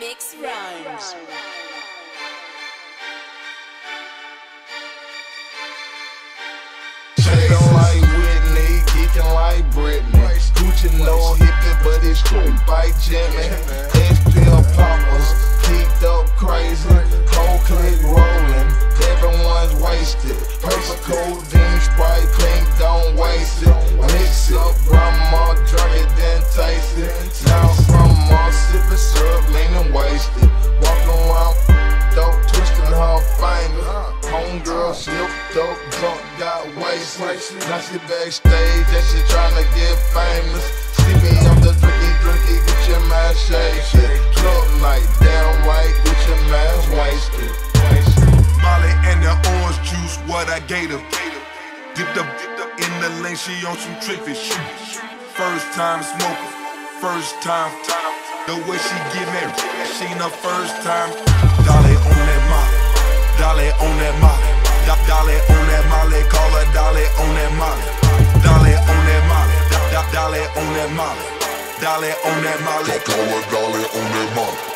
MixRhymez. Shaking like Whitney, geeking like Britney. Gucci no hippie, but it's cool by Jimmy. SPL poppers, geeked up crazy. Whole click rolling, everyone's wasted. Purple codeine, backstage and she tryna get famous. See me, I'm the drinky, drinky, get your mind shaking. Club night, damn white, get your mind wasted. Molly and the orange juice, what I gave her. Dipped up in the lane, she on some trick fish. First time smoker, first time. The way she get married, she ain't her first time. Dolly on that molly, Dolly on that molly, Dolly on that molly, call her Dolly on molly, Dolly on that molly. Her dolly on that money.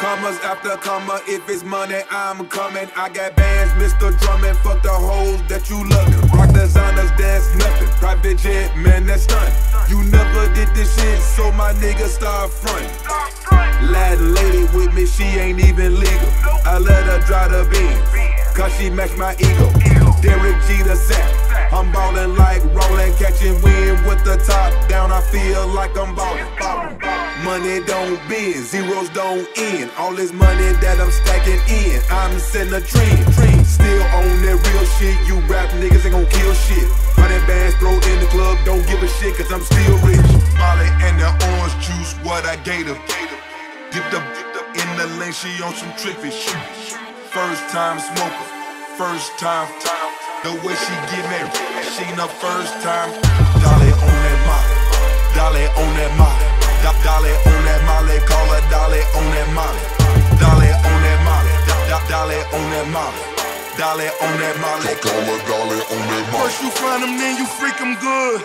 Commas after comma, if it's money, I'm coming. I got bands, Mr. Drummond. Fuck the hoes that you loving. Rock designers, that's nothing. Private jet, man, that's stunning. You never did this shit, so my niggas start frontin'. Latin lady with me, she ain't even legal. I let her drive the beans, cause she match my ego. Derek G the sack. Feel like I'm ballin'. Money don't bend, zeros don't end. All this money that I'm stacking in, I'm setting a trend. trend. Still on that real shit, you rap niggas ain't gon' kill shit. Hundred bands throw in the club, don't give a shit, cause I'm still rich. Molly and the orange juice, what I gave her. Dipped up, in the lane, she on some trick fish. First time smoker, first time. The way she get me, she ain't her first time. Dolly on that Dolly on that molly, Do- Dolly on that molly, call her Dolly on that molly, Dolly on that molly, Do- Do- Dolly on that molly, Dolly on that molly. Call her dolly on that money. First you find them, then you freak them good.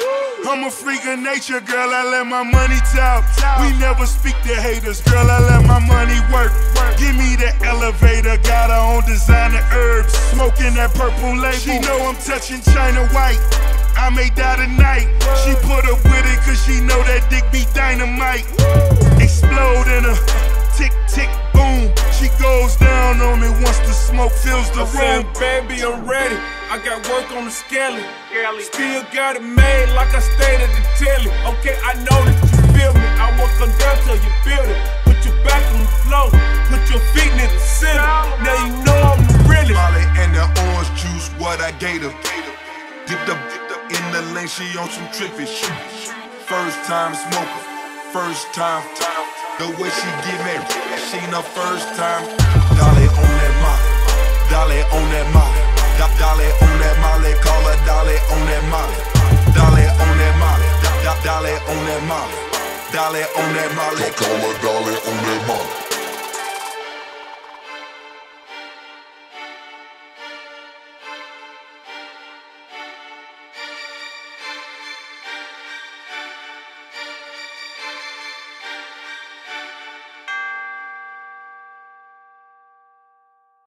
I'm a freak of nature, girl. I let my money talk. We never speak to haters, girl. I let my money work. Give me the elevator, got her on designer herbs. Smoking that purple label. She know I'm touching China white. I may die tonight. She put up with it, cause she know that dick be dynamite. Explode in a tick, tick, boom. She goes down on me once the smoke fills the I said, room. baby, I'm ready. I got work on the skelly. Still got it made like I stayed at the telly. Okay, I know that you feel me. I won't come down till you build it. Put your back on the floor. Put your feet in the center. Now you know I'm the realest. Molly and the orange juice, what I gave her. Lane, she on some trick fish. First time smoker, first time. The way she get me, she her first time. Dolly on that molly, Dolly on that molly, Do- Dolly on that molly, call her Dolly on that molly, Dolly on that molly, Do- Do- Dolly on that molly, Dolly on that molly. Call her dolly on that money.